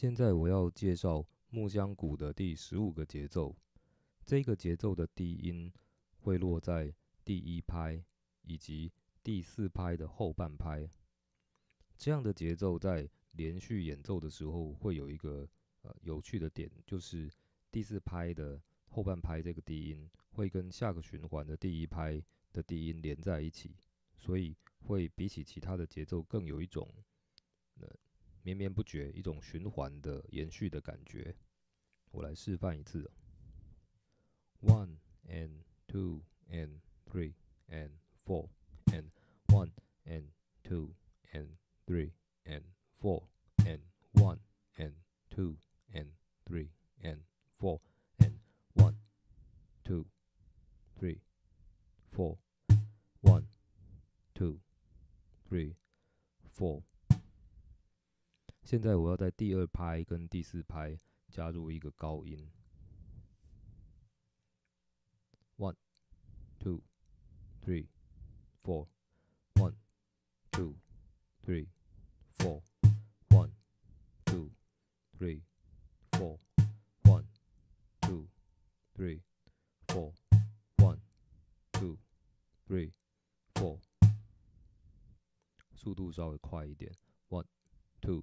现在我要介绍木箱鼓的第十五个节奏。这个节奏的低音会落在第一拍以及第四拍的后半拍。这样的节奏在连续演奏的时候会有一个呃有趣的点，就是第四拍的后半拍这个低音会跟下个循环的第一拍的低音连在一起，所以会比起其他的节奏更有一种。绵绵不绝，一种循环的延续的感觉。我来示范一次：one and two and three and four and one and two and three and four and one and two and three and four and one two three four one two three four 现在我要在第二拍跟第四拍加入一个高音，one two three four one two three four one two three four one two three four one two three four，速度稍微快一点，one two。